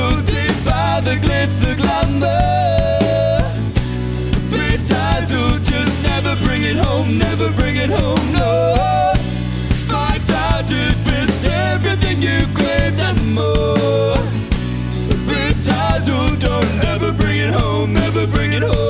to defy the glitz, the glamour. Big ties who just never bring it home, never bring it home, no. Fight out it fits everything you claimed and more. Big ties who don't ever bring it home, never bring it home.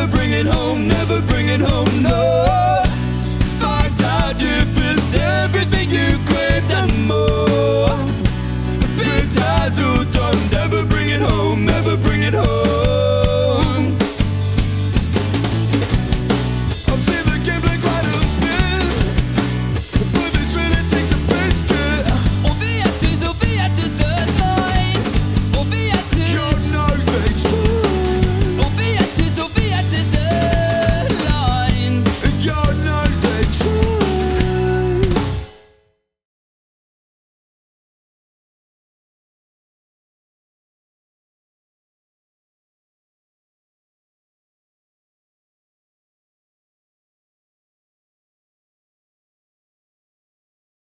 never bring it home, never bring it home, no.